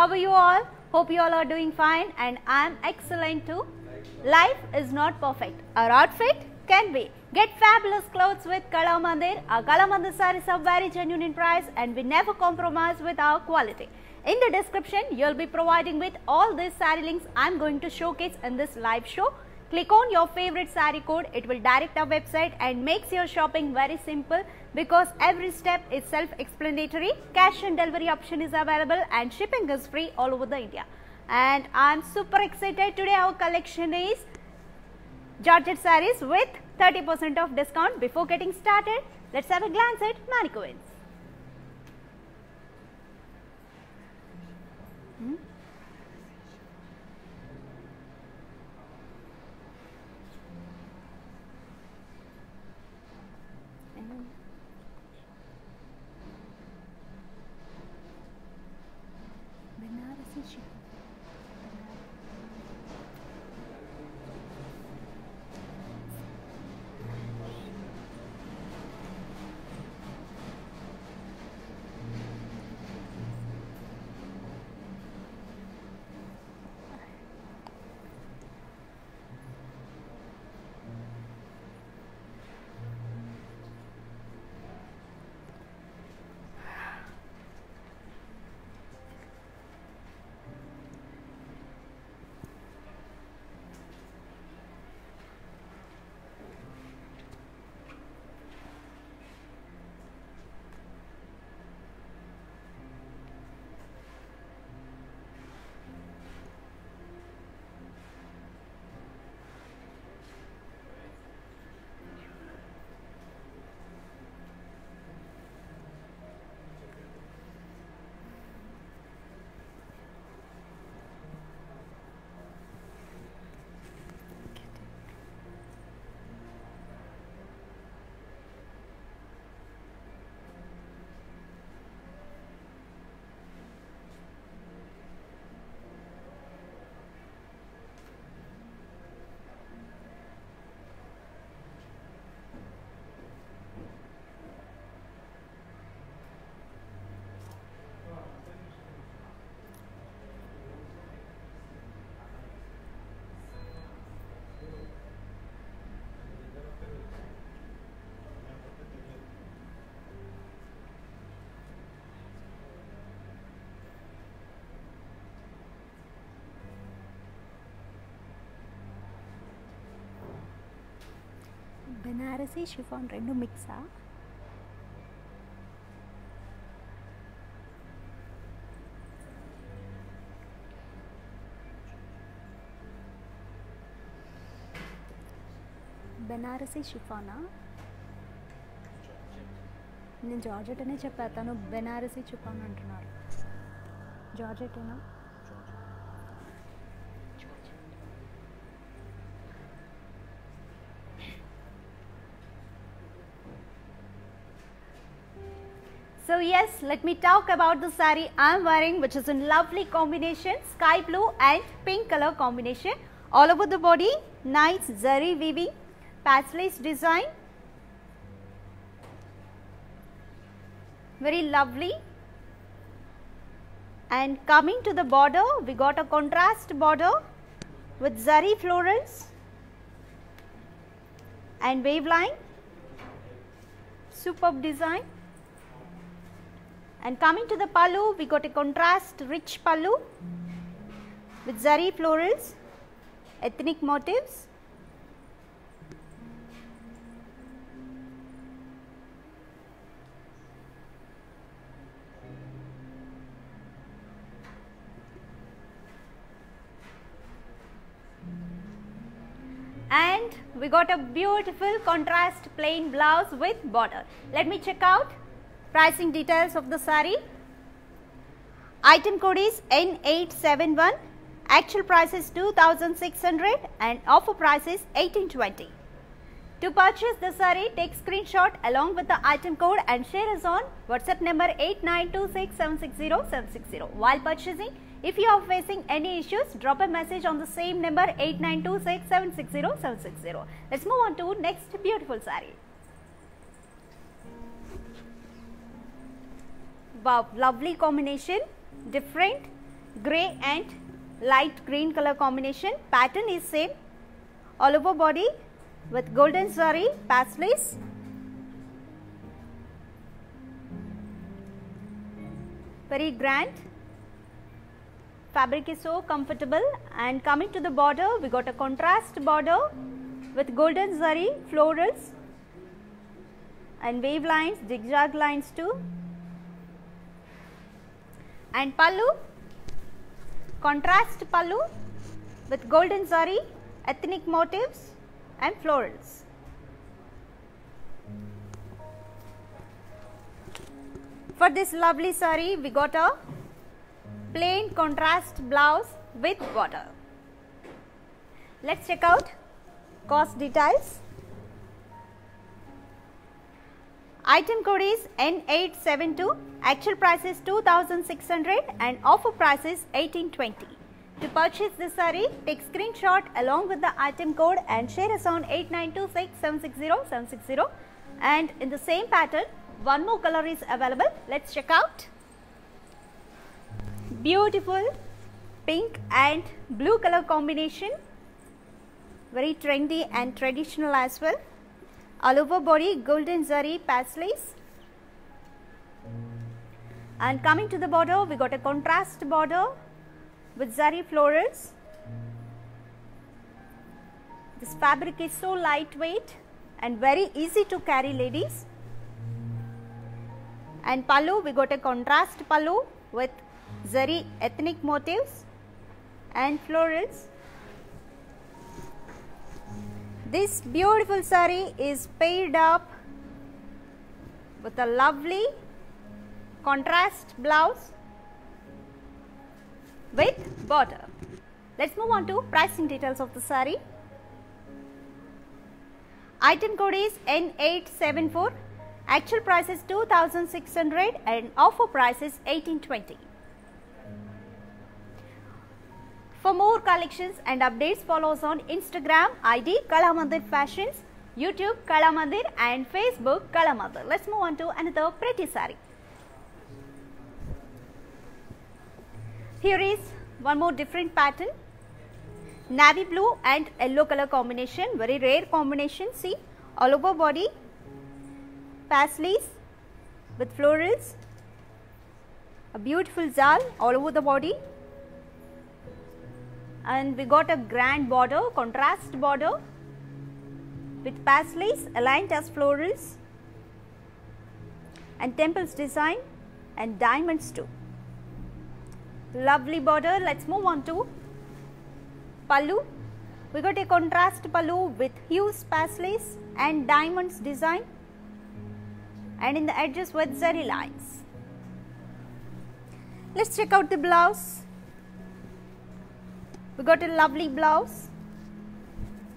How are you all? Hope you all are doing fine and I am excellent too. Life is not perfect. Our outfit can be. Get fabulous clothes with Kalamandir. Our Kala Kalamandir sarees are very genuine in price and we never compromise with our quality. In the description, you'll be providing with all these saree links I'm going to showcase in this live show. Click on your favorite saree code. It will direct our website and makes your shopping very simple because every step is self-explanatory. Cash and delivery option is available and shipping is free all over the India. And I'm super excited today. Our collection is Georgette sarees with 30% of discount. Before getting started, let's have a glance at mannequins. Banarasi chiffon రెండు మిక్సా? బెనారసీ షిఫానా? నేను georgette అనే చెప్పాను Banarasi chiffon అంటున్నారు. జార్జెటేనా? So yes, let me talk about the sari I am wearing which is in lovely combination sky blue and pink color combination. All over the body, nice zari weaving, pastel design. Very lovely. And coming to the border, we got a contrast border with zari florals and wave line. Superb design. And coming to the pallu, we got a contrast rich pallu with zari florals, ethnic motifs. And we got a beautiful contrast plain blouse with border. Let me check out pricing details of the sari. Item code is N871. Actual price is 2600 and offer price is 1820. To purchase the sari, take screenshot along with the item code and share us on WhatsApp number 8926760760. While purchasing, if you are facing any issues, drop a message on the same number 8926760760. Let's move on to next beautiful sari. Wow, lovely combination, different grey and light green color combination. Pattern is same all over body with golden zari paisleys. Very grand. Fabric is so comfortable and coming to the border we got a contrast border with golden zari florals and wave lines, zigzag lines too. And pallu, contrast pallu with golden zari, ethnic motifs and florals. For this lovely sari, we got a plain contrast blouse with border. Let's check out cost details. Item code is N872, actual price is 2600 and offer price is 1820. To purchase this saree, take screenshot along with the item code and share us on 8926760760 and in the same pattern, one more color is available. Let's check out. Beautiful pink and blue color combination, very trendy and traditional as well all over body golden zari paisleys and coming to the border we got a contrast border with zari florals. This fabric is so lightweight and very easy to carry ladies. And pallu we got a contrast pallu with zari ethnic motifs and florals this beautiful sari is paired up with a lovely contrast blouse with border. Let's move on to pricing details of the sari. Item code is N874. Actual price is 2600 and offer price is 1820. For more collections and updates, follow us on Instagram ID Kalamandir Fashions, YouTube Kalamandir and Facebook Kalamandir. Let's move on to another pretty sari. Here is one more different pattern. Navy blue and yellow color combination, very rare combination. See, all over body, paisleys with florals, a beautiful zal all over the body and we got a grand border, contrast border with paisleys aligned as florals and temples design and diamonds too. Lovely border. Let's move on to pallu. We got a contrast pallu with hues paisleys and diamonds design and in the edges with zari lines. Let's check out the blouse. We got a lovely blouse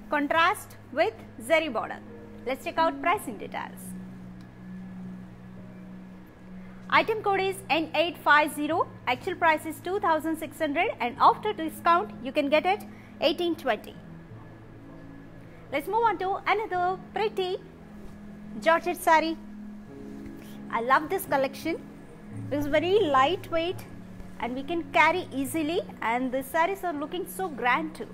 contrast with zari border. Let's check out pricing details. Item code is N850. Actual price is 2600 and after discount you can get it 1820. Let's move on to another pretty Georgette sari. I love this collection. It is very lightweight and we can carry easily and the saris are looking so grand too.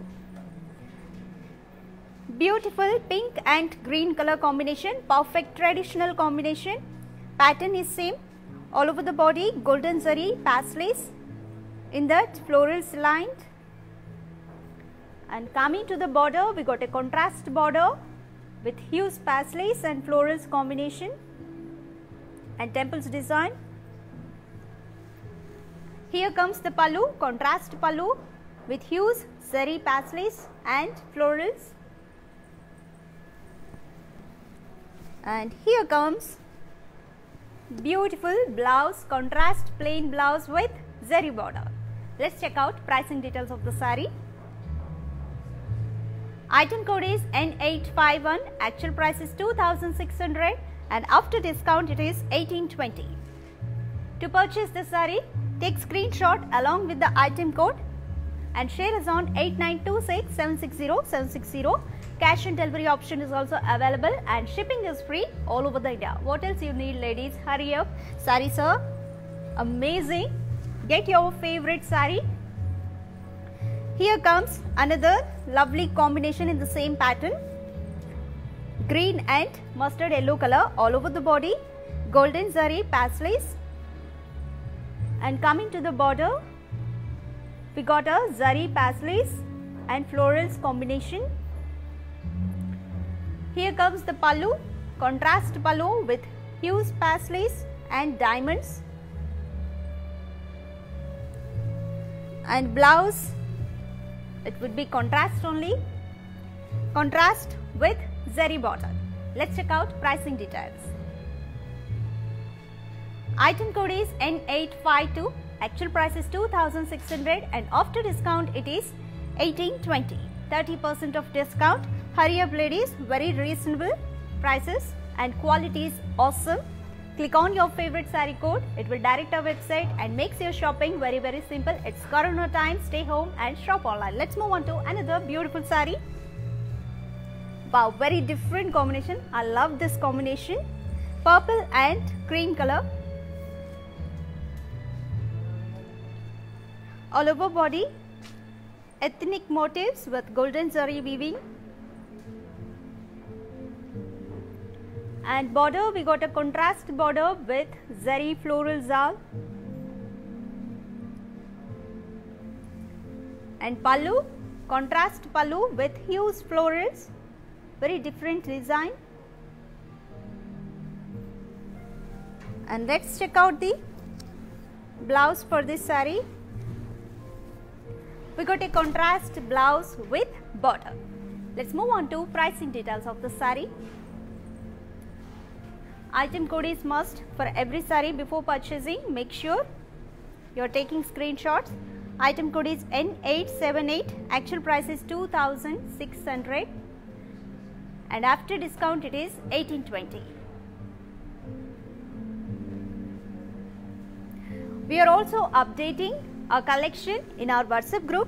Beautiful pink and green color combination, perfect traditional combination. Pattern is same all over the body, golden zari, paisleys in that florals lined. And coming to the border, we got a contrast border with hues paisleys and florals combination and temples design here comes the pallu, contrast pallu with hues, zari paisleys and florals. And here comes beautiful blouse, contrast plain blouse with zari border. Let's check out pricing details of the sari. Item code is N851, actual price is 2600 and after discount it is 1820. To purchase the sari, Take screenshot along with the item code and share us on 8926 760 Cash and delivery option is also available and shipping is free all over the India. What else you need ladies? Hurry up. Sari sir, amazing. get your favorite sari. Here comes another lovely combination in the same pattern. Green and mustard yellow color all over the body, golden zari paisleys and coming to the border we got a zari paisleys and florals combination. Here comes the pallu, contrast pallu with hues paisleys and diamonds and blouse it would be contrast only contrast with zari border. Let's check out pricing details. Item code is N852 actual price is 2600 and after discount it is 1820 30% of discount. Hurry up ladies. Very reasonable prices and quality is awesome. Click on your favorite sari code. It will direct our website and makes your shopping very very simple. It's corona time. Stay home and shop online. Let's move on to another beautiful sari wow very different combination. I love this combination. Purple and cream color all over body ethnic motifs with golden zari weaving. And border we got a contrast border with zari floral zal. And pallu contrast pallu with hues florals. Very different design. And let's check out the blouse for this saree we got a contrast blouse with border. Let's move on to pricing details of the sari. Item code is must for every sari before purchasing. Make sure you're taking screenshots. Item code is N878. Actual price is 2600 and after discount it is 1820. We are also updating our collection in our WhatsApp group.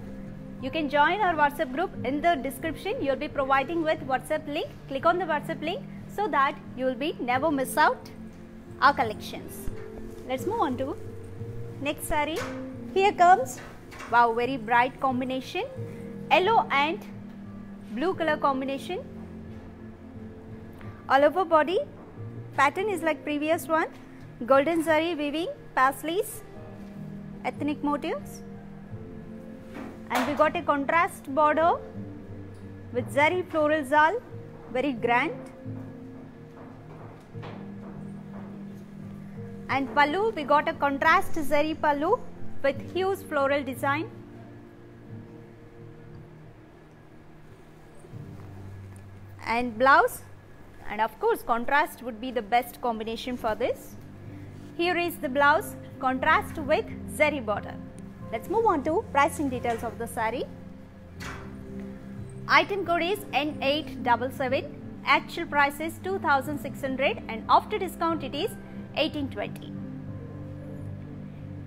You can join our WhatsApp group in the description. You will be providing with WhatsApp link. Click on the WhatsApp link so that you will be never miss out our collections. Let's move on to next saree. Here comes wow very bright combination yellow and blue color combination all over body pattern is like previous one golden zari weaving paisleys ethnic motifs. And we got a contrast border with zari floral zal very grand. And pallu we got a contrast zari pallu with huge floral design. And blouse. And of course contrast would be the best combination for this here is the blouse contrast with zari border. Let's move on to pricing details of the sari. Item code is N877. Actual price is 2600 and after discount it is 1820.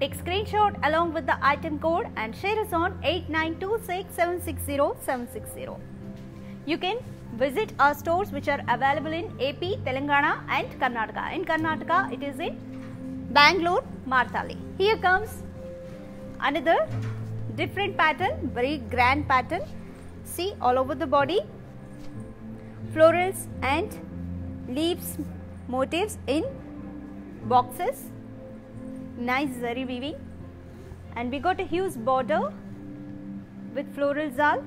Take screenshot along with the item code and share us on 8926760760. You can visit our stores which are available in AP, Telangana and Karnataka. In Karnataka it is in Bangalore, Martali. Here comes another different pattern, very grand pattern. See all over the body, florals and leaves motifs in boxes, nice zari weaving and we got a huge border with floral zal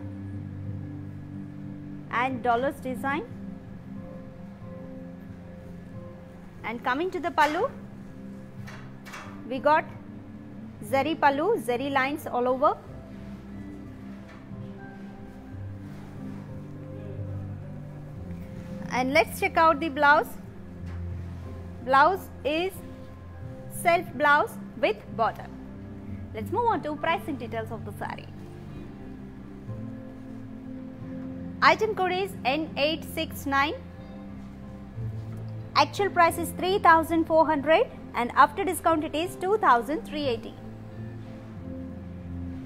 and dollars design and coming to the pallu we got zari pallu, zari lines all over. And let's check out the blouse. Blouse is self blouse with border. Let's move on to pricing details of the saree. Item code is N869. Actual price is 3400 and after discount it is 2380.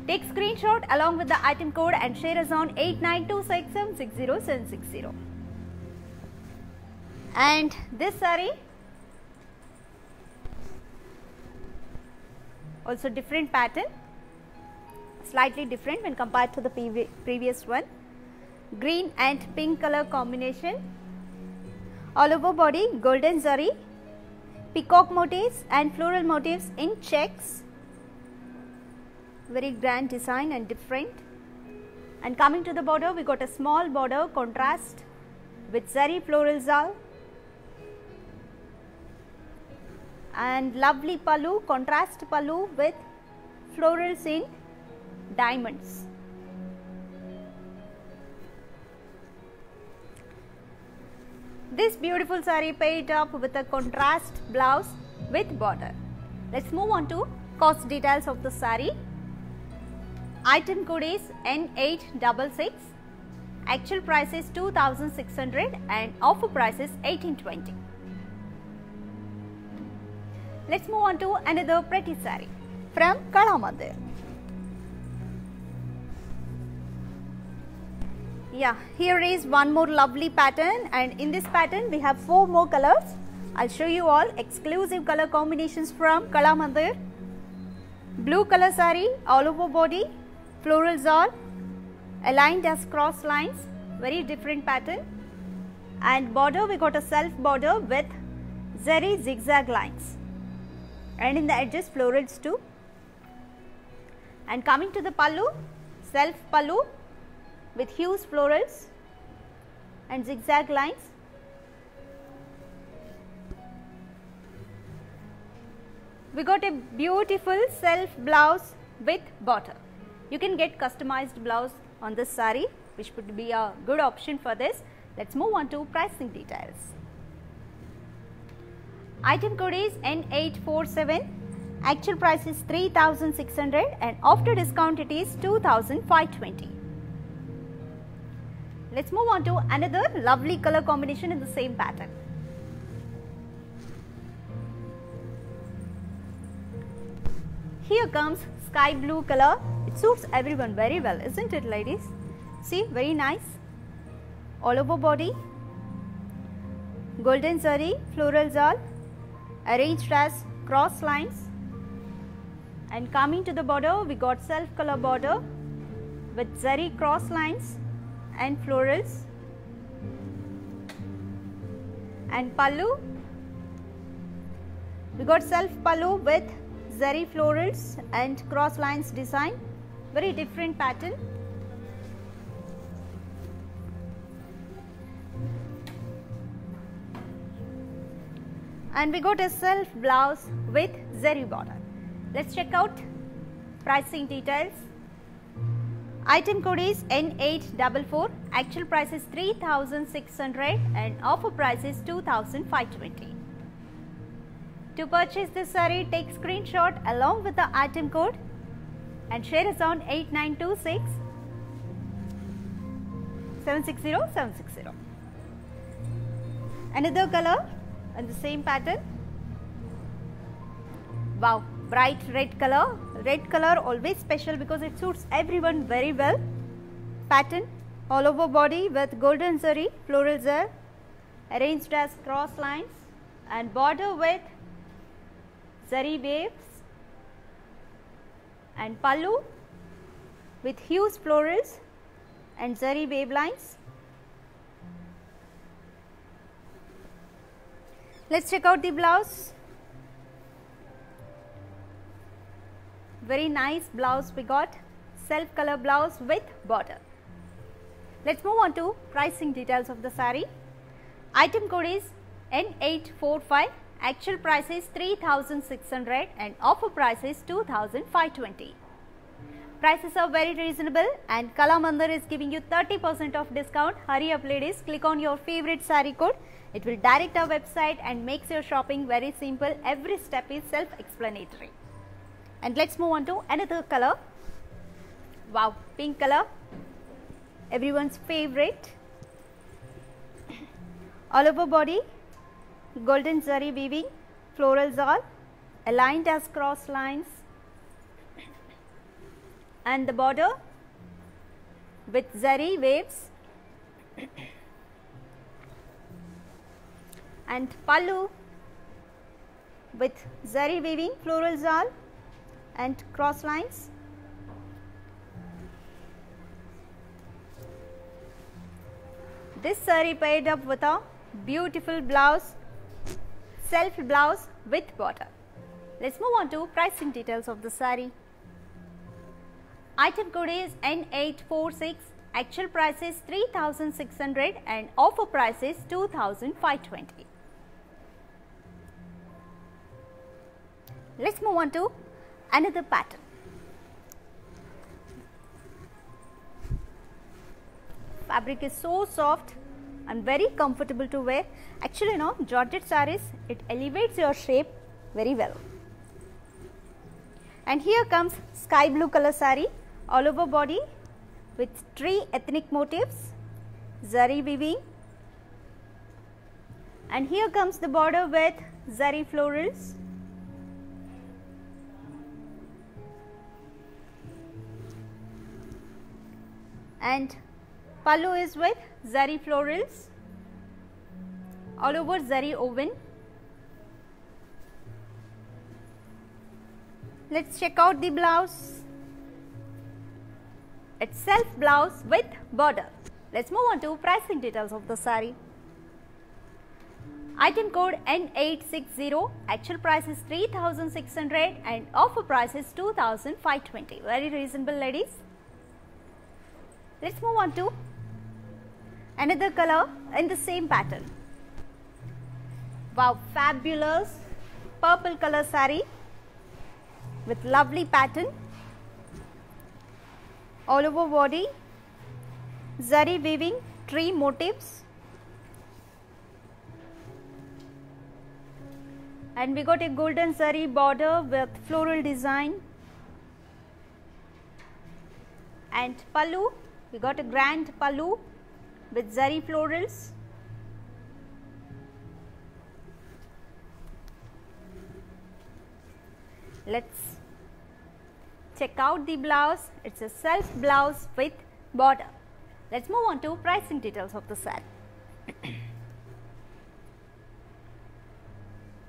Take screenshot along with the item code and share us on 8926760760. And this saree also different pattern slightly different when compared to the previ previous one green and pink color combination all over body golden zari peacock motifs and floral motifs in checks. Very grand design and different. And coming to the border we got a small border contrast with zari floral zal. And lovely pallu contrast pallu with florals in diamonds. This beautiful saree paired up with a contrast blouse with border. Let's move on to cost details of the saree. Item code is N866. Actual price is 2600 and offer price is 1820. Let's move on to another pretty saree from Kalamandir. Yeah, here is one more lovely pattern and in this pattern we have four more colors. I'll show you all exclusive color combinations from Kalamandir. Blue color saree all over body, florals all aligned as cross lines, very different pattern. And border we got a self border with zari zigzag lines and in the edges florals too. And coming to the pallu, self pallu with hues florals and zigzag lines. We got a beautiful self blouse with border. You can get customized blouse on this sari which would be a good option for this. Let's move on to pricing details. Item code is N847. Actual price is 3600 and after discount it is 2520. Let's move on to another lovely color combination in the same pattern. Here comes sky blue color. It suits everyone very well, isn't it ladies? See, very nice. All over body. Golden zari, floral all arranged as cross lines. And coming to the border, we got self color border with zari cross lines and florals. And pallu we got self pallu with zari florals and cross lines design. Very different pattern. And we got a self blouse with zari border. Let's check out pricing details Item code is N844. Actual price is 3600 and offer price is 2520. To purchase this saree, take screenshot along with the item code and share us on 8926 760 760. Another color and the same pattern. Wow, bright red color. Red color always special because it suits everyone very well. Pattern all over body with golden zari, floral zari arranged as cross lines and border with zari waves and pallu with hues florals and zari wave lines. Let's check out the blouse. Very nice blouse we got, self color blouse with border. Let's move on to pricing details of the sari. Item code is N845, actual price is 3600 and offer price is 2520. Prices are very reasonable and Kalamandir is giving you 30% of discount. Hurry up ladies, click on your favorite sari code. It will direct our website and makes your shopping very simple. Every step is self-explanatory. And let's move on to another color. Wow, pink color, everyone's favorite. All over body, golden zari weaving, florals all aligned as cross lines. And the border. With zari waves. And pallu. With zari weaving florals all and cross lines. This saree paired up with a beautiful blouse, self blouse with border. Let's move on to pricing details of the saree. Item code is N846, actual price is 3600 and offer price is 2520. Let's move on to another pattern. Fabric is so soft and very comfortable to wear. Actually, you know, Georgette sarees, it elevates your shape very well. And here comes sky blue color saree, all over body with tree ethnic motifs, zari weaving. And here comes the border with zari florals. And pallu is with zari florals all over zari woven. Let's check out the blouse. itself blouse with border. Let's move on to pricing details of the sari. Item code N860, actual price is 3600 and offer price is 2520. Very reasonable ladies. Let's move on to another color in the same pattern. Wow, fabulous purple color sari with lovely pattern. All over body, zari weaving, tree motifs. And we got a golden zari border with floral design. And pallu, we got a grand pallu with zari florals. Let's check out the blouse. It's a self blouse with border. Let's move on to pricing details of the set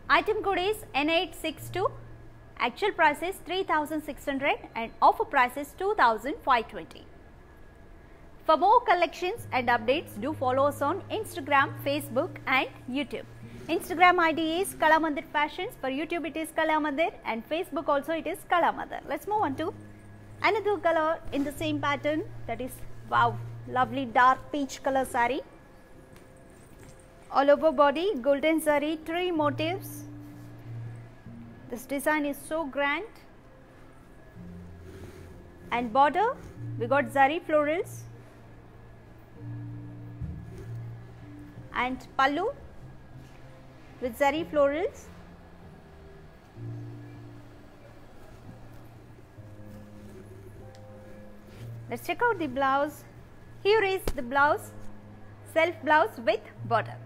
item code is n862 actual price is 3600 and offer price is 2520 for more collections and updates do follow us on instagram facebook and youtube Instagram ID is Kalamandir Fashions. For YouTube it is Kalamandir and Facebook also it is Kalamandir. Let's move on to another color in the same pattern that is wow lovely dark peach color sari. All over body golden zari three motifs. This design is so grand and border we got zari florals and pallu with zari florals. Let's check out the blouse. Here is the blouse, self blouse with border.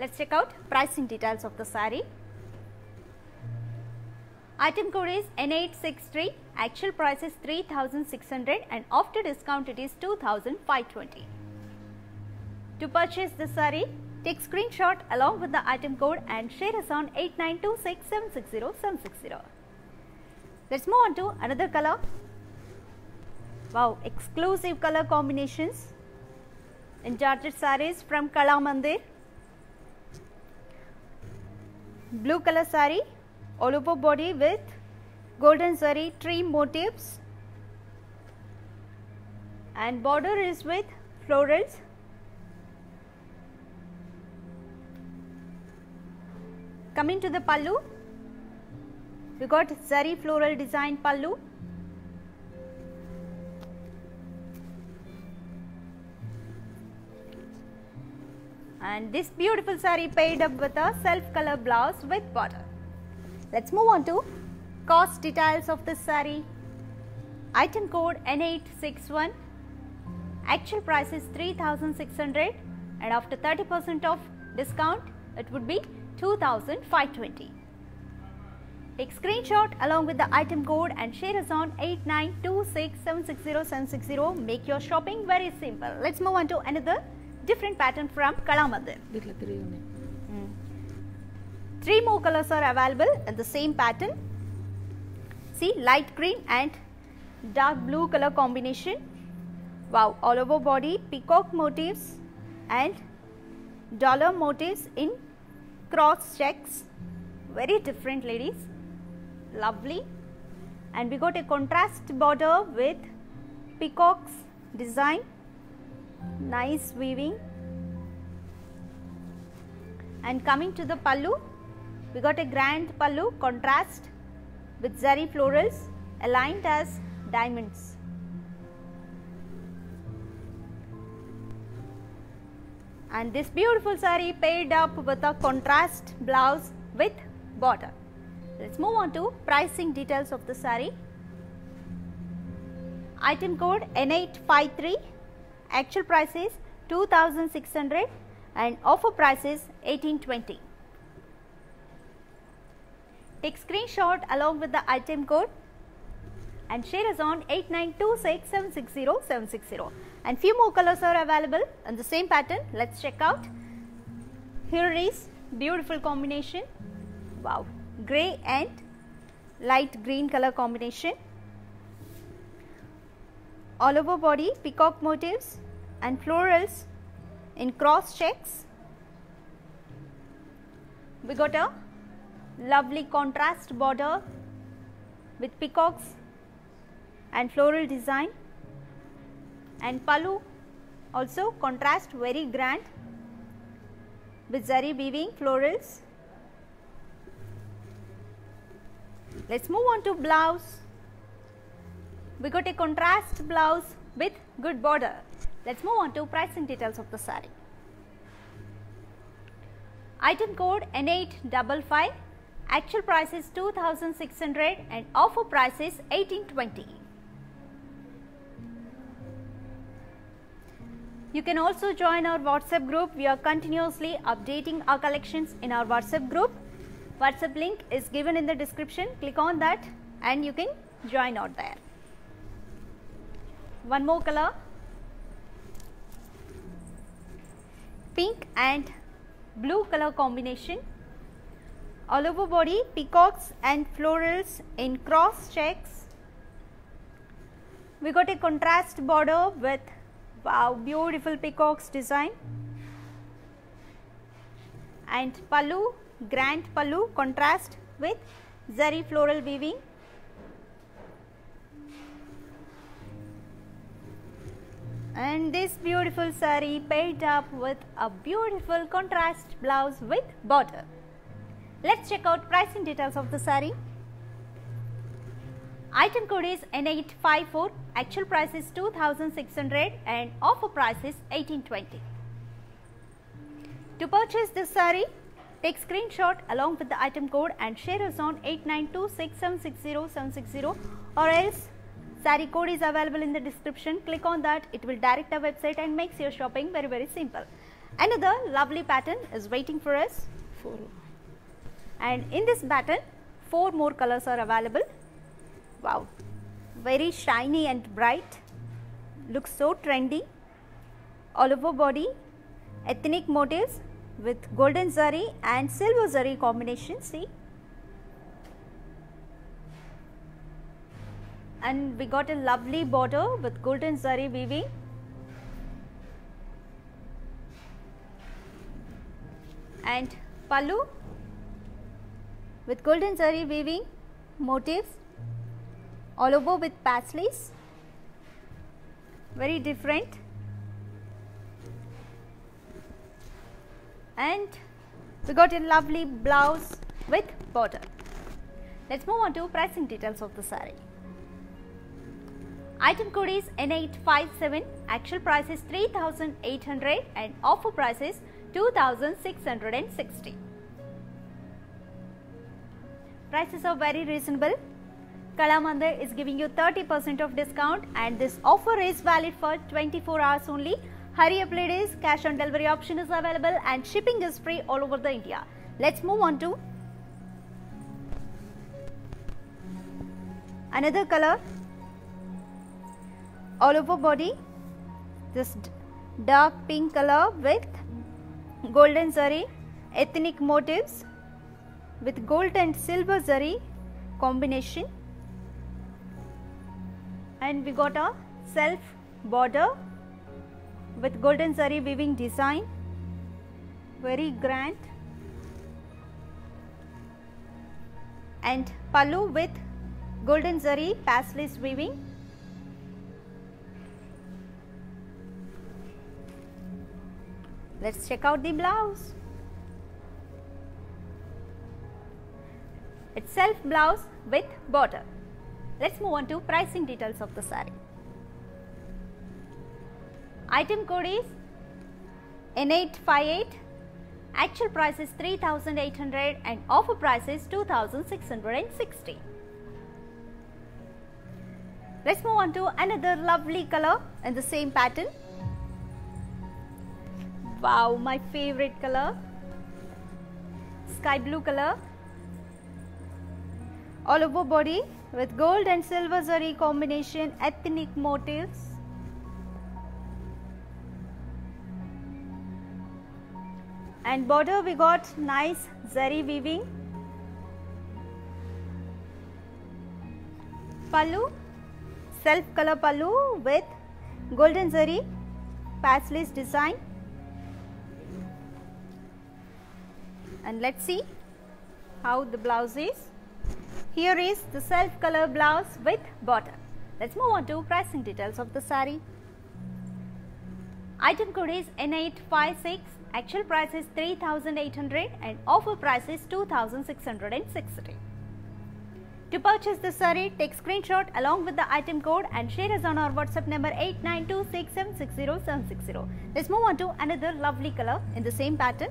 Let's check out pricing details of the sari. Item code is N863, actual price is 3600 and after discount it is 2520. To purchase the sari, Take screenshot along with the item code and share us on 8926760760. Let's move on to another color. Wow, exclusive color combinations in Georgette sarees from Kalamandir. Blue color saree, all over body with golden zari tree motifs and border is with florals Coming to the pallu, we got zari floral design pallu. And this beautiful sari paired up with a self color blouse with border. Let's move on to cost details of this sari. Item code N861. Actual price is 3600 and after 30% of discount it would be 2520. Take screenshot along with the item code and share us on 8926760760. Make your shopping very simple. Let's move on to another different pattern from Kalamandir. Hmm. Three more colors are available in the same pattern. see light green and dark blue color combination wow all over body peacock motifs and dollar motifs in cross checks. Very different ladies. Lovely. And we got a contrast border with peacocks design. Nice weaving. And coming to the pallu we got a grand pallu contrast with zari florals aligned as diamonds and this beautiful sari paired up with a contrast blouse with border. Let's move on to pricing details of the sari item code N853 actual price is 2600 and offer price is 1820 take screenshot along with the item code and share us on 8926760760 and few more colors are available in the same pattern. Let's check out. Here is. Beautiful combination. Wow. Gray and light green color combination. All over body peacock motifs and florals in cross checks. We got a lovely contrast border with peacocks and floral design and Pallu also contrast very grand with zari weaving florals. Let us move on to blouse we got a contrast blouse with good border. Let's move on to pricing details of the saree. Item code N855, actual price is 2600 and offer price is 1820. You can also join our WhatsApp group. We are continuously updating our collections in our WhatsApp group. WhatsApp link is given in the description. Click on that and you can join out there one more color pink and blue color combination all over body peacocks and florals in cross checks we got a contrast border with wow beautiful peacocks design and pallu grand pallu contrast with zari floral weaving and this beautiful sari paired up with a beautiful contrast blouse with border. Let's check out pricing details of the sari. Item code is N854, actual price is 2600 and offer price is 1820. To purchase this sari, take screenshot along with the item code and share us on 8926760760 or else Sari code is available in the description. Click on that. It will direct our website and makes your shopping very very simple. Another lovely pattern is waiting for us. Four. And in this pattern, four more colors are available. Wow, very shiny and bright. Looks so trendy. All over body, ethnic motifs with golden zari and silver zari combination. See and we got a lovely border with golden zari weaving. And pallu with golden zari weaving motifs all over with paisleys very different and we got a lovely blouse with border. Let's move on to pricing details of the saree. Item code is N857, actual price is 3800 and offer price is 2660. Prices are very reasonable. Kalamandir is giving you 30% of discount and this offer is valid for 24 hours only. Hurry up ladies, cash on delivery option is available and shipping is free all over the India. Let's move on to another color all over body this dark pink color with golden zari ethnic motifs with gold and silver zari combination and we got a self border with golden zari weaving design. Very grand. And pallu with golden zari paisleys weaving. Let's check out the blouse. It's self blouse with border let's move on to pricing details of the saree. Item code is N858 actual price is 3800 and offer price is 2660 let's move on to another lovely color in the same pattern. Wow my favorite color. Sky blue color. All over body with gold and silver zari combination ethnic motifs. And border we got nice zari weaving. Pallu self color pallu with golden zari paisleys design. And let's see how the blouse is here is the self color blouse with border let's move on to pricing details of the sari item code is n856 Actual price is 3800 and offer price is 2660. To purchase the saree, take screenshot along with the item code and share us on our WhatsApp number 8926760760. Let's move on to another lovely color in the same pattern.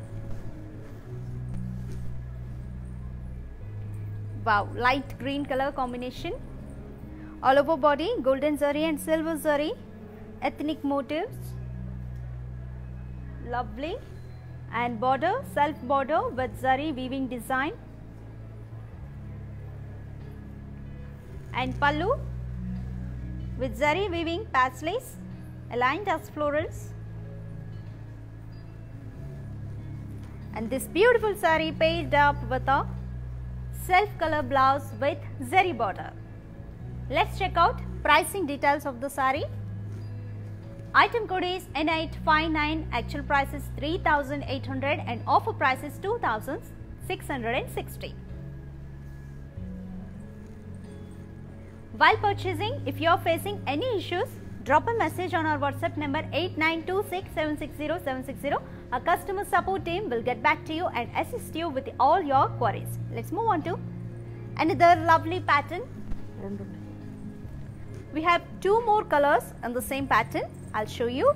Wow, light green color combination. All over body, golden zari and silver zari, ethnic motifs. Lovely and border self border with zari weaving design and pallu with zari weaving paisleys aligned as florals and this beautiful sari paired up with a self color blouse with zari border. Let's check out pricing details of the sari. Item code is N859, actual price is 3800 and offer price is 2660. While purchasing, if you are facing any issues, drop a message on our WhatsApp number 8926760760. Our customer support team will get back to you and assist you with all your queries. Let's move on to another lovely pattern. We have two more colors in the same pattern. I'll show you.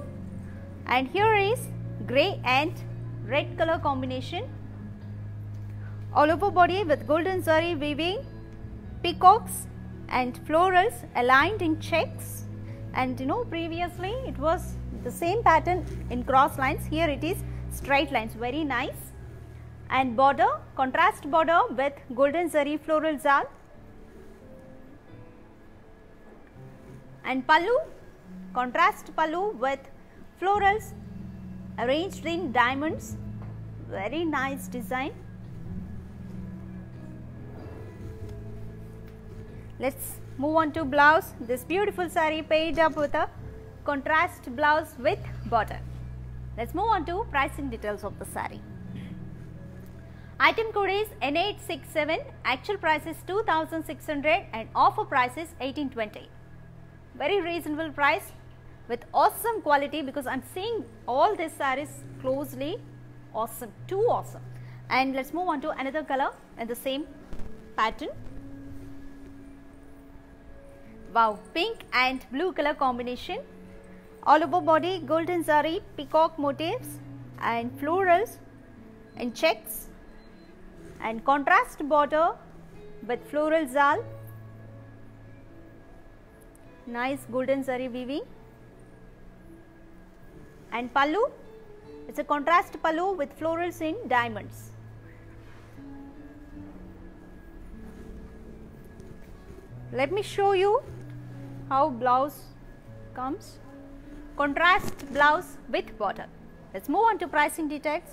And here is grey and red color combination. All over body with golden zari weaving, peacocks and florals aligned in checks. And you know previously it was the same pattern in cross lines. Here it is straight lines, very nice. And border, contrast border with golden zari floral zal. And pallu contrast pallu with florals arranged in diamonds. Very nice design. Let's move on to blouse. This beautiful sari paired up with a contrast blouse with border let's move on to pricing details of the sari item code is n867 actual price is 2600 and offer price is 1820 very reasonable price with awesome quality because I am seeing all these sarees closely awesome, too awesome. And let us move on to another color in the same pattern. Wow, pink and blue color combination. All over body golden zari, peacock motifs and florals and checks and contrast border with floral zal. Nice golden zari weaving. And pallu it's a contrast pallu with florals in diamonds. Let me show you how blouse comes contrast blouse with bottom. Let's move on to pricing details.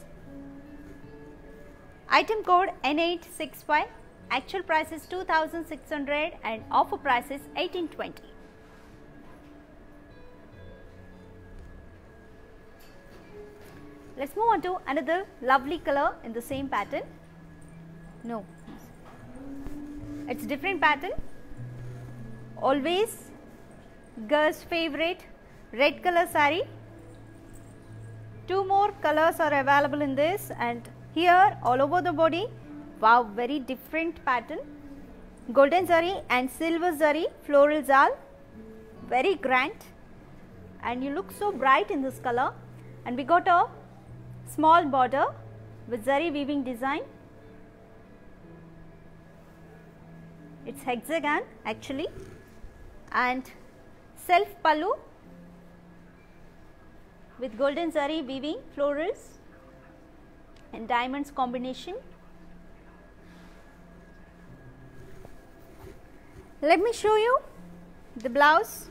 Item code N865, actual price is 2600 and offer price is 1820. Let's move on to another lovely color in the same pattern. No, it's different pattern. Always girl's favorite red color sari. Two more colors are available in this and here all over the body. Wow, very different pattern. Golden zari and silver zari floral zal. Very grand and you look so bright in this color and we got a small border with zari weaving design. It's hexagon actually and self pallu with golden zari weaving florals and diamonds combination. Let me show you the blouse.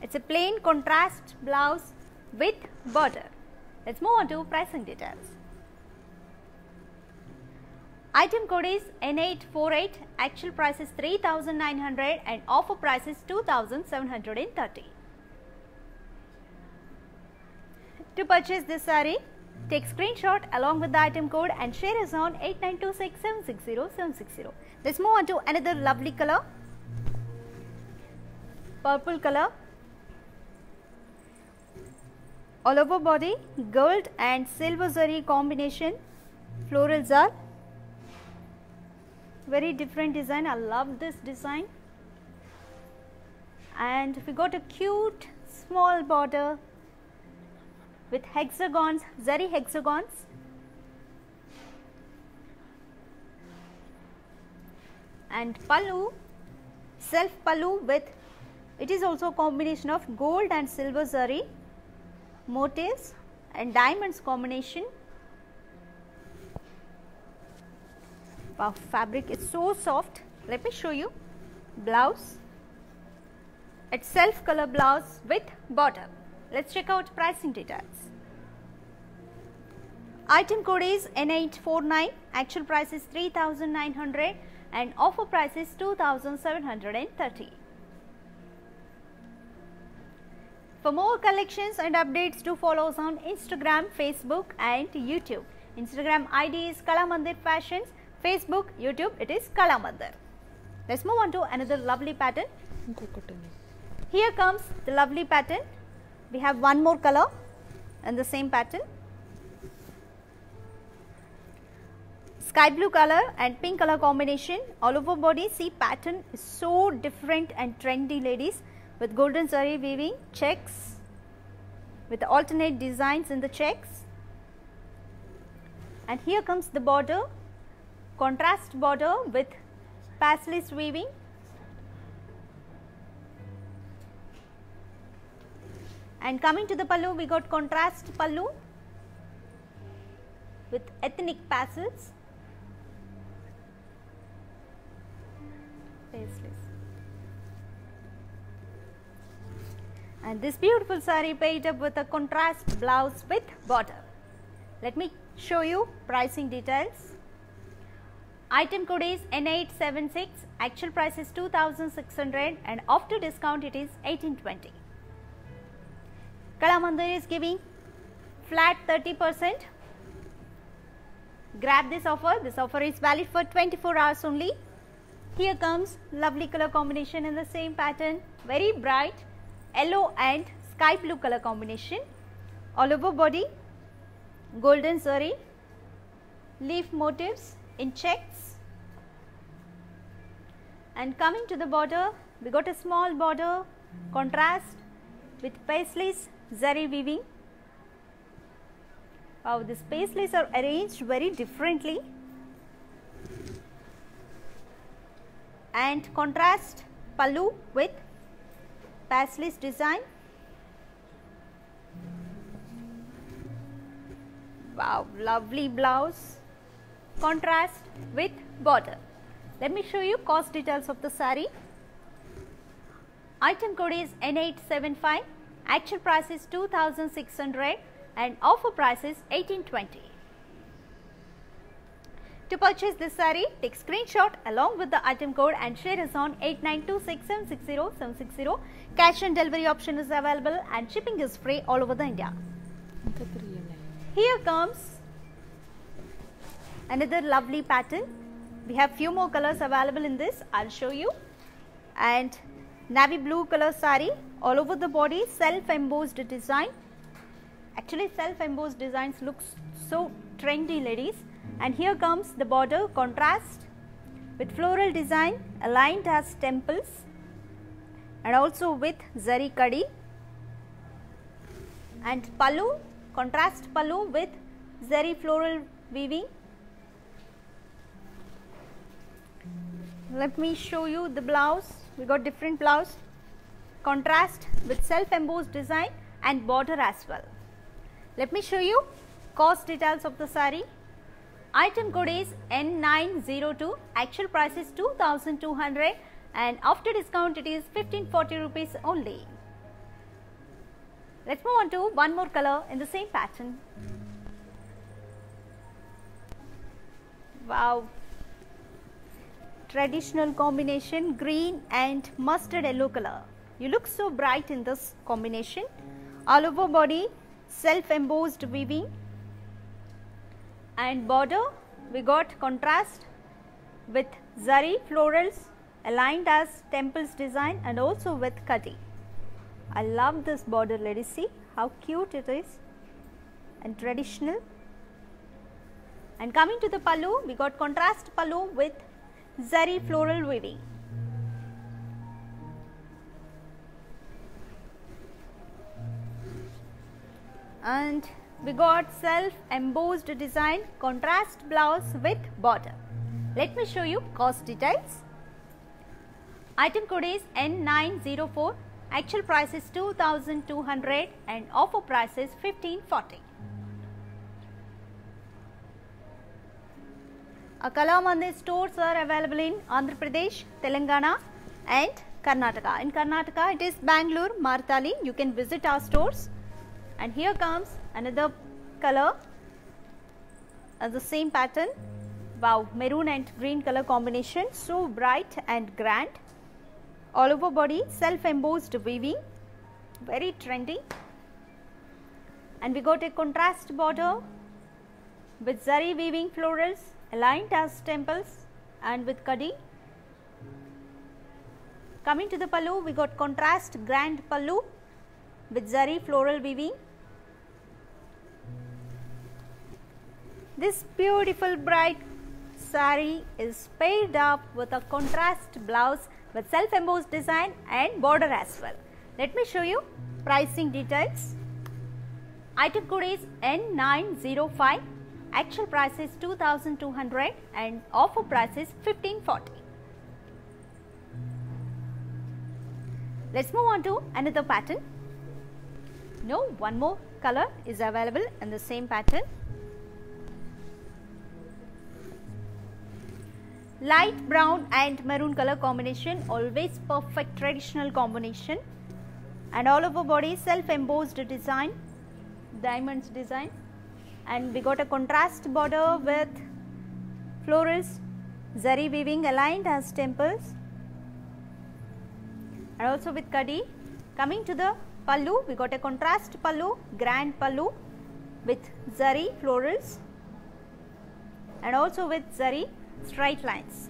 It's a plain contrast blouse with border. Let's move on to pricing details. Item code is N848, actual price is 3900 and offer price is 2730. To purchase this saree, take screenshot along with the item code and share us on 8926760760. Let's move on to another lovely color, purple color. All over body, gold and silver zari combination, florals are very different design. I love this design. And we got a cute small border with hexagons, zari hexagons. And pallu, self pallu with it is also a combination of gold and silver zari motifs and diamonds combination. Wow, fabric is so soft. Let me show you blouse. It's self color blouse with bottom. Let's check out pricing details. Item code is N849, actual price is 3900 and offer price is 2730. For more collections and updates, do follow us on Instagram, Facebook and YouTube. Instagram ID is Kalamandir Fashions, Facebook, YouTube it is Kalamandir. Let's move on to another lovely pattern. Here comes the lovely pattern. We have one more color in the same pattern. Sky blue color and pink color combination all over body. See pattern is so different and trendy ladies with golden zari weaving checks with alternate designs in the checks. And here comes the border, contrast border with paisley weaving. And coming to the pallu, we got contrast pallu with ethnic. Paisleys. and this beautiful sari paired up with a contrast blouse with border. Let me show you pricing details. Item code is N876, actual price is 2600 and after discount it is 1820. Kalamandir is giving flat 30 percent. Grab this offer, this offer is valid for 24 hours only. Here comes lovely color combination in the same pattern, very bright yellow and sky blue color combination. All over body, golden zari, leaf motifs in checks. And coming to the border, we got a small border contrast with paisleys zari weaving. Wow, these paisleys are arranged very differently and contrast pallu with Paisleys design. Wow, lovely blouse contrast with border. Let me show you cost details of the sari. Item code is N875, actual price is 2600 and offer price is 1820. To purchase this saree, take screenshot along with the item code and share us on 8926760760. Cash and delivery option is available and shipping is free all over the India. here comes another lovely pattern we have few more colors available in this i'll show you and navy blue color sari all over the body self embossed design. Actually self embossed designs looks so trendy ladies. And here comes the border contrast with floral design aligned as temples and also with zari kadi. And pallu contrast pallu with zari floral weaving. Let me show you the blouse we got different blouse contrast with self embossed design and border as well. Let me show you cost details of the sari. Item code is n902 actual price is 2200 and after discount it is 1540 rupees only. Let's move on to one more color in the same pattern. Wow traditional combination green and mustard yellow color. You look so bright in this combination. All over body self embossed weaving and border we got contrast with zari florals aligned as temples design and also with kadi. I love this border Let ladies see how cute it is and traditional and coming to the pallu we got contrast pallu with zari floral weaving. And we got self embossed design contrast blouse with border. Let me show you cost details. Item code is N904. Actual price is 2200 and offer price is 1540. Our Kalamandir stores are available in Andhra Pradesh, Telangana and Karnataka. In Karnataka it is Bangalore, Marathahalli. You can visit our stores and here comes another color of the same pattern. Wow, maroon and green color combination so bright and grand. All over body self embossed weaving very trendy and we got a contrast border with zari weaving florals aligned as temples and with kadi. Coming to the pallu, we got contrast grand pallu with zari floral weaving. This beautiful bright sari is paired up with a contrast blouse with self embossed design and border as well. Let me show you pricing details. Item code is N905 actual price is 2200 and offer price is 1540. Let's move on to another pattern. No, one more color is available in the same pattern. Light brown and maroon color combination always perfect traditional combination and all over body self embossed design diamonds design and we got a contrast border with florals, zari weaving aligned as temples and also with kadi. Coming to the pallu, we got a contrast pallu, grand pallu with zari florals and also with zari straight lines.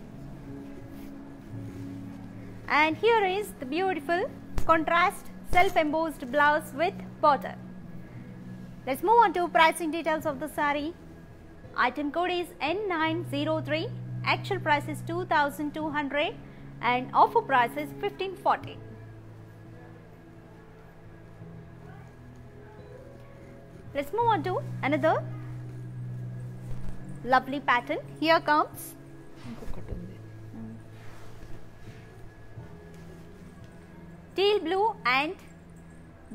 And here is the beautiful contrast self embossed blouse with border. Let's move on to pricing details of the sari. Item code is N903. Actual price is 2200 and offer price is 1540. Let's move on to another lovely pattern. Here comes. Teal blue and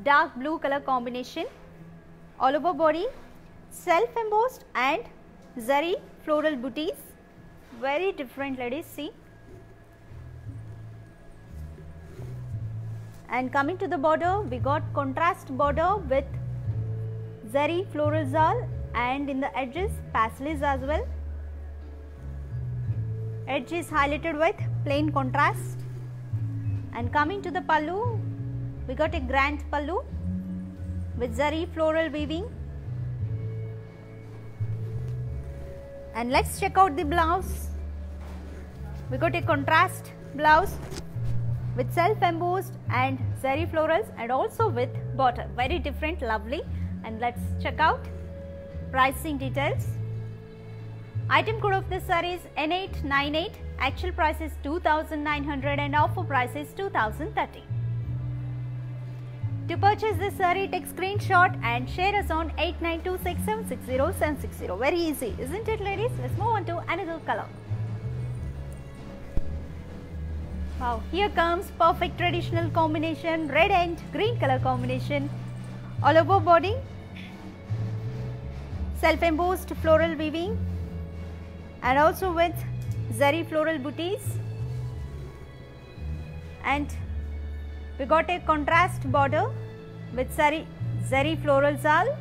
dark blue color combination all over body self embossed and zari floral booties. Very different ladies see. And coming to the border we got contrast border with zari floral zal and in the edges paisleys as well. Edge is highlighted with plain contrast. And coming to the pallu we got a grand pallu with zari floral weaving. And let's check out the blouse. We got a contrast blouse with self embossed and zari florals and also with border very different lovely. And let's check out pricing details. Item code of this saree is N898 actual price is 2900 and offer price is 2030 to purchase this saree, take screenshot and share us on 8926760760. Very easy, isn't it ladies? Let's move on to another color. Wow, here comes perfect traditional combination, red and green color combination. All over body, self-embossed floral weaving and also with zari floral booties and we got a contrast border with zari, zari floral zal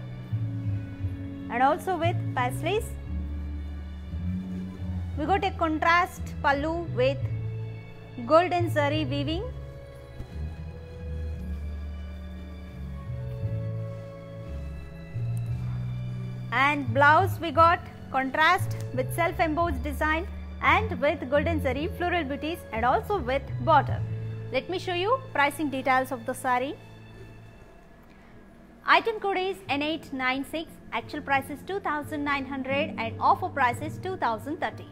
and also with paisleys. We got a contrast pallu with golden zari weaving and blouse we got contrast with self embossed design and with golden zari floral booties and also with border. Let me show you pricing details of the sari. Item code is N896, actual price is 2900 and offer price is 2030.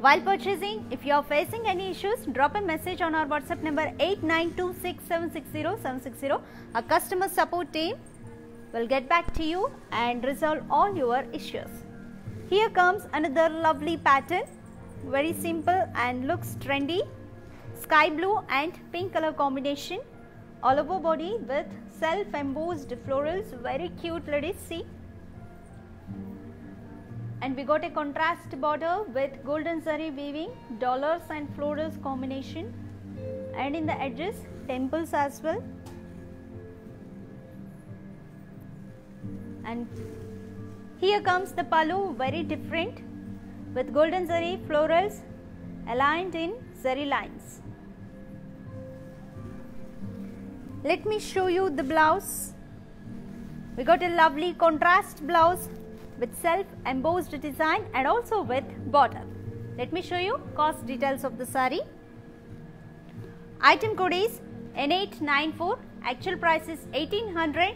While purchasing, if you are facing any issues, drop a message on our WhatsApp number 8926760760. Our customer support team will get back to you and resolve all your issues. Here comes another lovely pattern, very simple and looks trendy. Sky blue and pink color combination, all over body with self embossed florals, very cute ladies, see. And we got a contrast border with golden zari weaving, dollars and florals combination. And in the edges temples as well. And here comes the pallu very different with golden zari florals aligned in zari lines. Let me show you the blouse. We got a lovely contrast blouse with self embossed design and also with border. Let me show you cost details of the sari. Item code is N894, actual price is 1800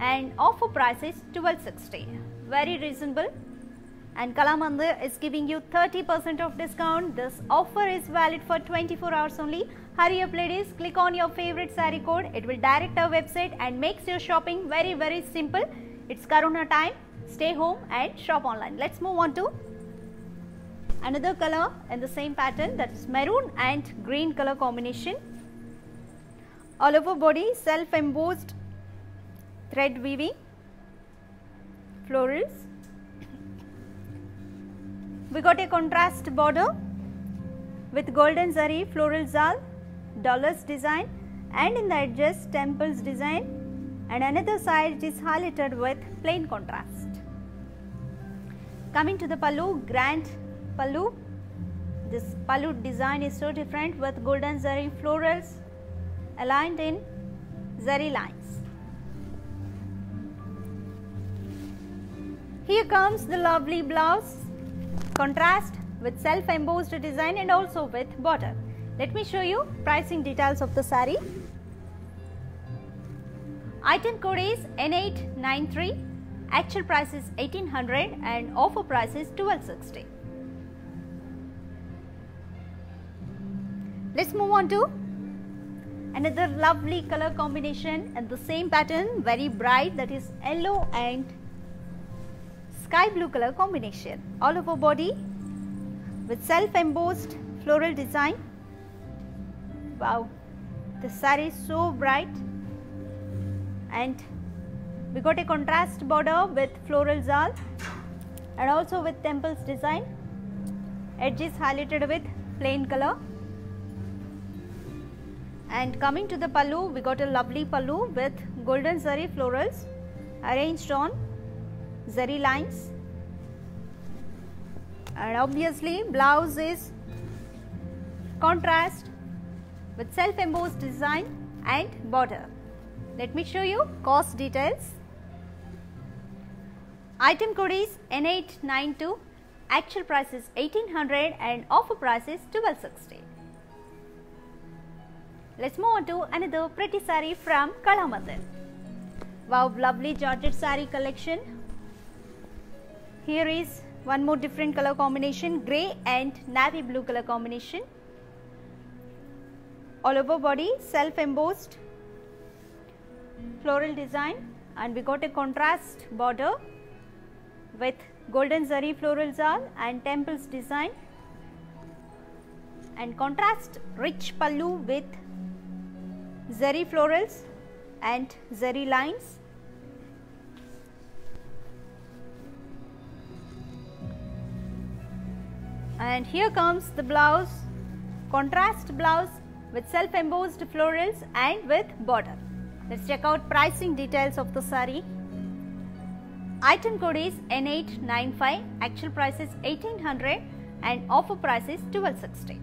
and offer price is 1260. Very reasonable and Kalamandir is giving you 30% of discount. This offer is valid for 24 hours only. Hurry up ladies, click on your favorite sari code. It will direct our website and makes your shopping very very simple. It's Corona time stay home and shop online. Let's move on to another color in the same pattern that is maroon and green color combination. All over body self embossed thread weaving florals. We got a contrast border with golden zari floral zal, dollars design and in the edges temples design and another side is highlighted with plain contrast. Coming to the pallu, grand pallu. This pallu design is so different with golden zari florals aligned in zari lines. Here comes the lovely blouse, contrast with self embossed design and also with border. Let me show you pricing details of the sari. Item code is N893 Actual price is 1800 and offer price is 1260. Let's move on to another lovely color combination and the same pattern very bright that is yellow and sky blue color combination all over body with self embossed floral design. Wow, the saree is so bright and we got a contrast border with floral zal and also with temples design. Edges highlighted with plain color. And coming to the pallu, we got a lovely pallu with golden zari florals arranged on zari lines. And obviously blouse is contrast with self embossed design and border. Let me show you cost details. Item code is N892, actual price is 1800 and offer price is 1260. Let's move on to another pretty saree from Kalamandir. Wow, lovely Georgette saree collection. Here is one more different color combination, grey and navy blue color combination. All over body, self embossed floral design and we got a contrast border with golden zari floral zal and temples design and contrast rich pallu with zari florals and zari lines. And here comes the blouse, contrast blouse with self embossed florals and with border. Let's check out pricing details of the sari. Item code is N895, actual price is 1800 and offer price is 1260.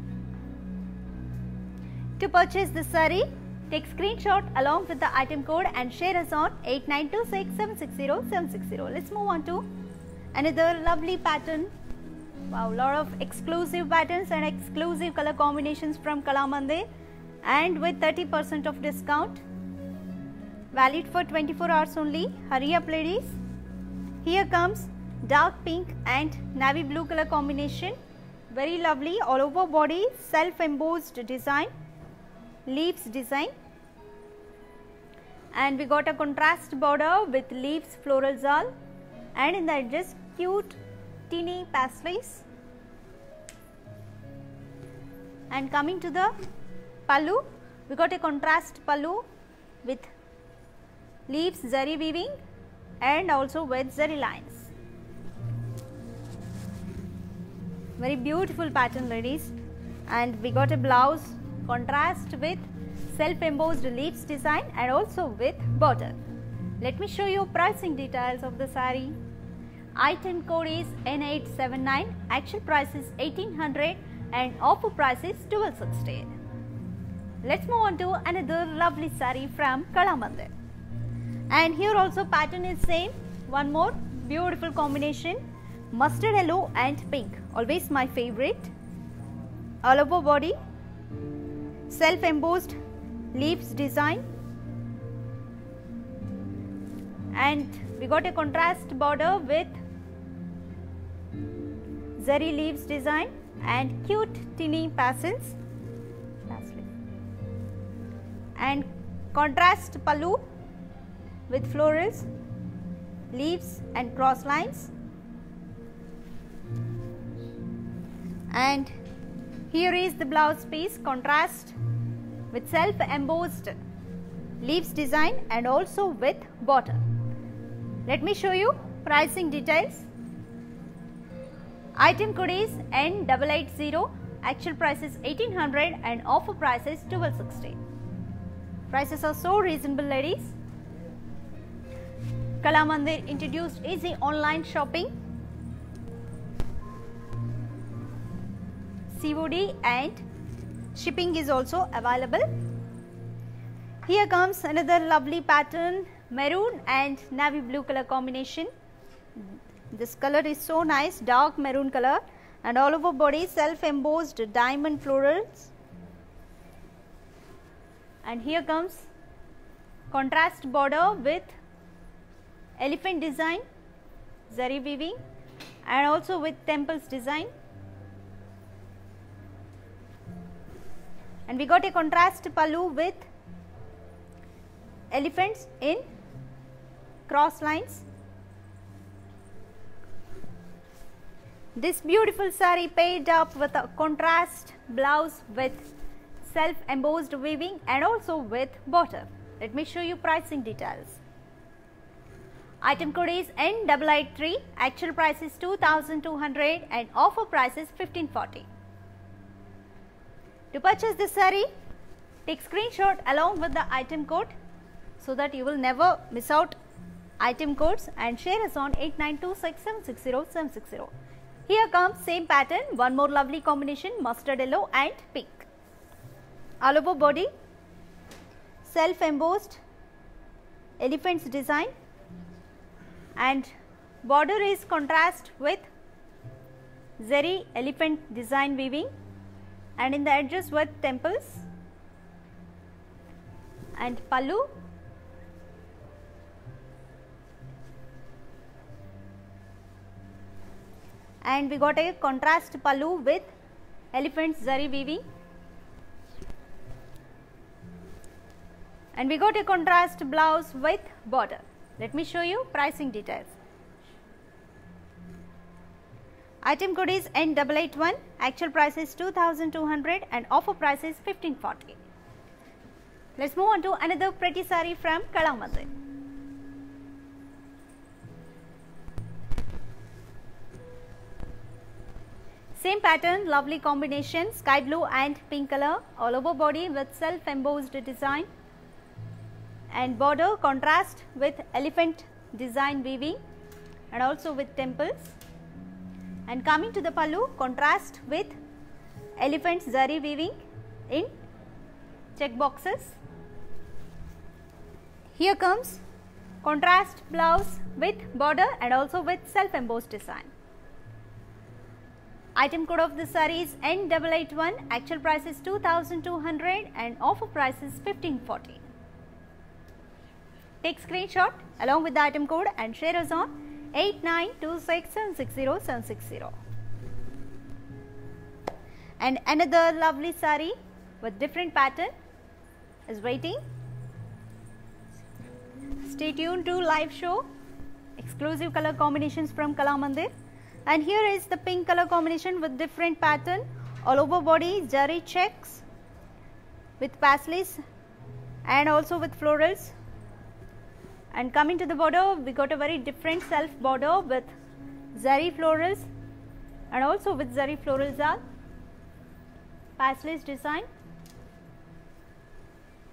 To purchase the sari, take screenshot along with the item code and share us on 8926760760. Let's move on to another lovely pattern. Wow, lot of exclusive patterns and exclusive color combinations from Kalamandir and with 30% of discount. Valid for 24 hours only. Hurry up ladies. Here comes dark pink and navy blue color combination. Very lovely all over body self embossed design leaves design and we got a contrast border with leaves floral zal and in the edges cute teeny paisleys and coming to the pallu we got a contrast pallu with leaves zari weaving and also with zari lines very beautiful pattern ladies and we got a blouse contrast with self embossed leaves design and also with border. Let me show you pricing details of the sari. Item code is N879, actual price is 1800 and offer price is 1260. Let's move on to another lovely sari from Kalamandir. And here also pattern is same, one more beautiful combination mustard yellow and pink, always my favorite. All over body self embossed leaves design and we got a contrast border with zari leaves design and cute teeny tassels and contrast pallu with florals leaves and cross lines and here is the blouse piece contrast with self embossed leaves design and also with border. Let me show you pricing details. Item code is N880, actual price is 1800 and offer price is 1260. Prices are so reasonable ladies. Kalamandir introduced easy online shopping COD and shipping is also available. Here comes another lovely pattern maroon and navy blue color combination. This color is so nice dark maroon color and all over body self embossed diamond florals. And here comes contrast border with elephant design, zari weaving and also with temples design. and we got a contrast pallu with elephants in cross lines. This beautiful sari paired up with a contrast blouse with self embossed weaving and also with border. Let me show you pricing details. Item code is N883, actual price is 2200 and offer price is 1540. To purchase this saree, take screenshot along with the item code so that you will never miss out item codes and share us on 8926760760. Here comes same pattern, one more lovely combination mustard yellow and pink. All over body, self embossed elephant's design. And border is contrast with zari elephant design weaving. And in the edges with temples. And pallu and we got a contrast pallu with elephant zari weaving and we got a contrast blouse with border. Let me show you pricing details. Item code is N881, actual price is 2200 and offer price is 1540. Let's move on to another pretty saree from Kalamandir. Same pattern, lovely combination, sky blue and pink color, all over body with self embossed design and border contrast with elephant design weaving and also with temples and coming to the pallu contrast with elephant zari weaving in check boxes. Here comes contrast blouse with border and also with self embossed design. Item code of this saree is N881, actual price is 2200 and offer price is 1540. Take screenshot along with the item code and share us on 8926760760. And another lovely sari with different pattern is waiting. Stay tuned to live show, exclusive color combinations from Kalamandir. And here is the pink color combination with different pattern all over body, zari checks with paisleys and also with florals and coming to the border we got a very different self border with zari florals and also with zari florals are paisleys design.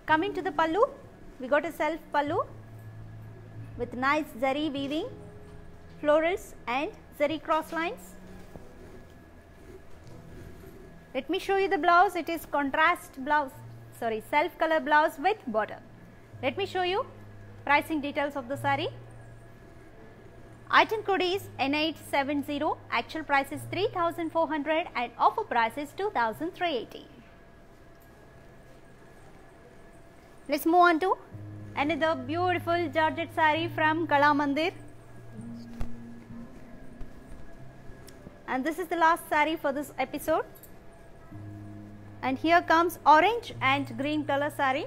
Coming to the pallu we got a self pallu with nice zari weaving florals and zari cross lines. Let me show you the blouse it is contrast blouse sorry self color blouse with border. Let me show you pricing details of the sari. Item code is N870, actual price is 3400 and offer price is 2380. Let's move on to another beautiful Georgette sari from Kalamandir. And this is the last sari for this episode. And here comes orange and green color sari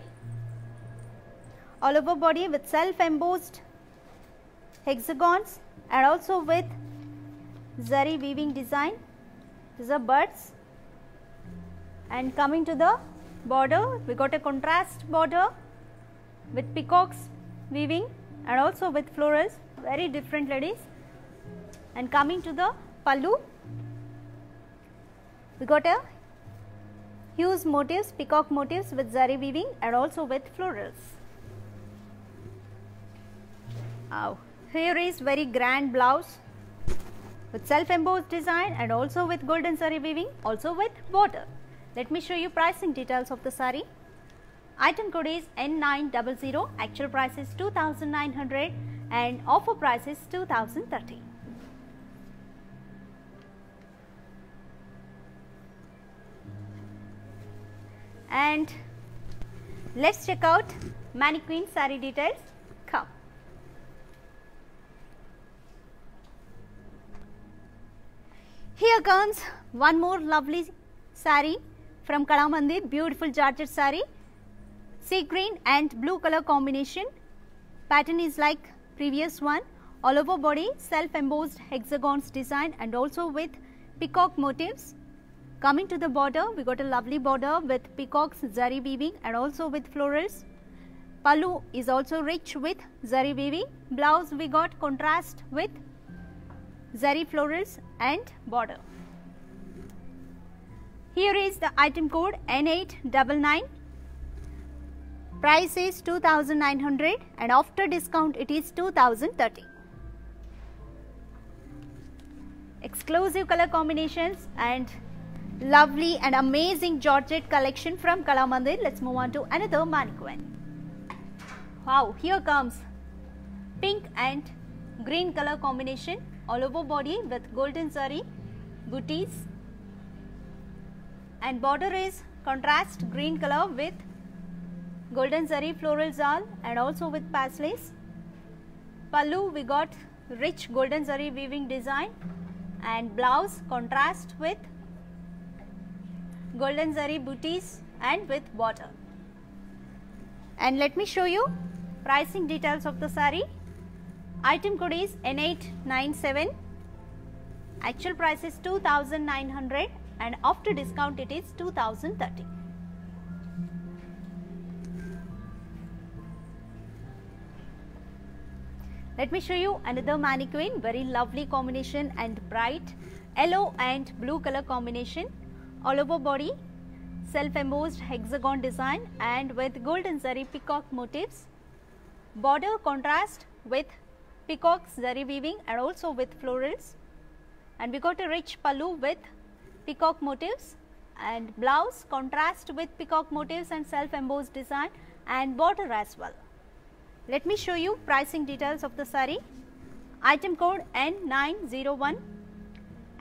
all over body with self embossed hexagons and also with zari weaving design. These are birds and coming to the border we got a contrast border with peacocks weaving and also with florals very different ladies and coming to the pallu we got a huge motifs peacock motifs with zari weaving and also with florals uh, here is very grand blouse with self embossed design and also with golden zari weaving also with border. Let me show you pricing details of the sari. Item code is N900, actual price is 2900 and offer price is 2030. And let's check out mannequin sari details. Come. Here comes one more lovely sari from Kalamandir, beautiful Georgette sari, sea green and blue color combination. Pattern is like previous one, all over body self embossed hexagons design and also with peacock motifs. Coming to the border, we got a lovely border with peacocks zari weaving and also with florals. Pallu is also rich with zari weaving. Blouse we got contrast with zari florals and border. Here is the item code N899. Price is 2900 and after discount it is 2030. Exclusive color combinations and lovely and amazing Georgette collection from Kalamandir. Let's move on to another mannequin. Wow, here comes pink and green color combination all over body with golden zari booties and border is contrast green color with golden zari floral jaal and also with paisleys. Pallu we got rich golden zari weaving design and blouse contrast with golden zari booties and with border. And let me show you pricing details of the sari. Item code is N897. Actual price is 2900 and after discount it is 2030. Let me show you another mannequin, very lovely combination and bright yellow and blue color combination all over body, self embossed hexagon design and with golden zari peacock motifs, border contrast with peacock zari weaving and also with florals and we got a rich pallu with peacock motifs and blouse contrast with peacock motifs and self embossed design and border as well. Let me show you pricing details of the sari. Item code N901.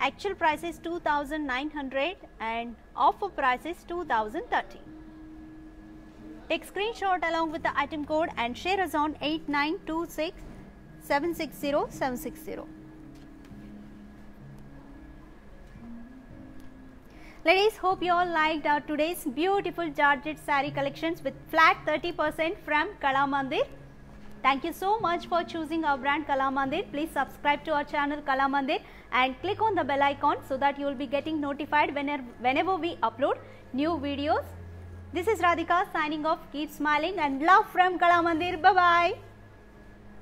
Actual price is 2900 and offer price is 2030. Take screenshot along with the item code and share us on 8926 760 760. Ladies, hope you all liked our today's beautiful Georgette sari collections with flat 30% from Kalamandir. Thank you so much for choosing our brand Kalamandir. Please subscribe to our channel Kalamandir and click on the bell icon so that you will be getting notified whenever, whenever we upload new videos. This is Radhika signing off. Keep smiling and love from Kalamandir. Bye-bye.